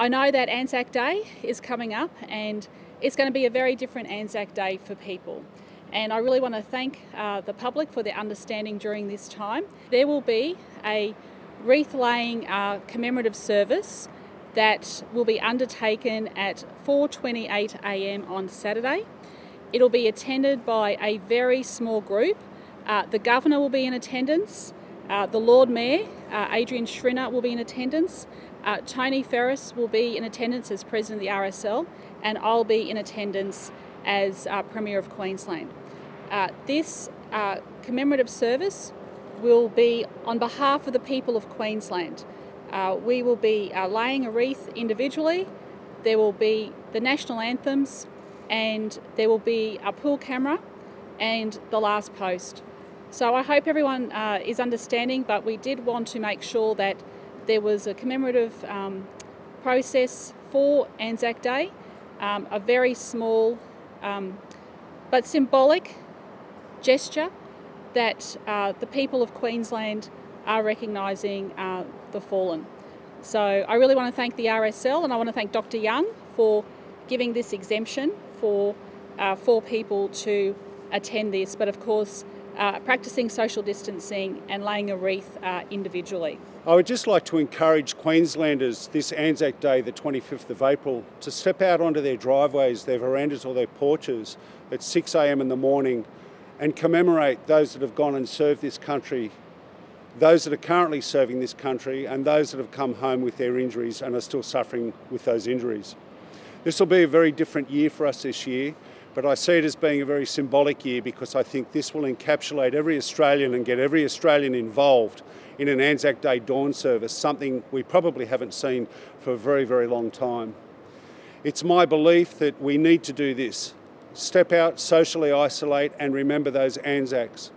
I know that Anzac Day is coming up and it's going to be a very different Anzac Day for people. And I really want to thank uh, the public for their understanding during this time. There will be a wreath laying uh, commemorative service that will be undertaken at 4:28 a.m. on Saturday. It'll be attended by a very small group. Uh, the governor will be in attendance. Uh, the Lord Mayor, uh, Adrian Schrinner, will be in attendance. Uh, Tony Ferris will be in attendance as President of the RSL, and I'll be in attendance as uh, Premier of Queensland. Uh, this commemorative service will be on behalf of the people of Queensland. Uh, we will be uh, laying a wreath individually. There will be the national anthems, and there will be a pool camera and the last post. So I hope everyone uh, is understanding, but we did want to make sure that there was a commemorative um, process for Anzac Day, um, a very small um, but symbolic gesture that uh, the people of Queensland are recognising uh, the fallen. So I really want to thank the RSL and I want to thank Dr Young for giving this exemption for, uh, for people to attend this, but of course uh, practicing social distancing and laying a wreath uh, individually. I would just like to encourage Queenslanders this Anzac Day, the 25th of April, to step out onto their driveways, their verandas or their porches at 6am in the morning and commemorate those that have gone and served this country those that are currently serving this country and those that have come home with their injuries and are still suffering with those injuries. This will be a very different year for us this year, but I see it as being a very symbolic year because I think this will encapsulate every Australian and get every Australian involved in an Anzac Day dawn service, something we probably haven't seen for a very, very long time. It's my belief that we need to do this. Step out, socially isolate, and remember those Anzacs.